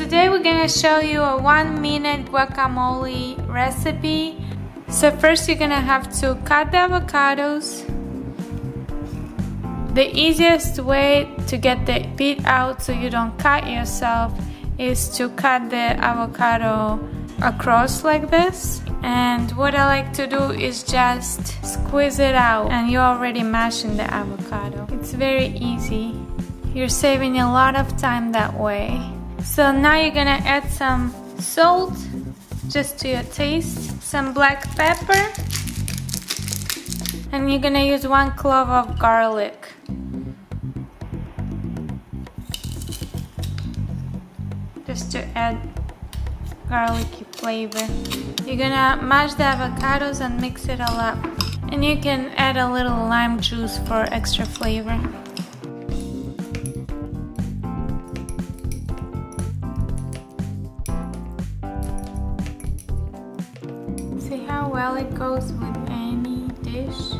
today we're gonna show you a one minute guacamole recipe. So first you're gonna have to cut the avocados. The easiest way to get the pit out so you don't cut yourself is to cut the avocado across like this and what I like to do is just squeeze it out and you're already mashing the avocado. It's very easy. You're saving a lot of time that way. So now you're gonna add some salt, just to your taste, some black pepper, and you're gonna use one clove of garlic. Just to add garlicky flavor. You're gonna mash the avocados and mix it all up. And you can add a little lime juice for extra flavor. Well it goes with any dish?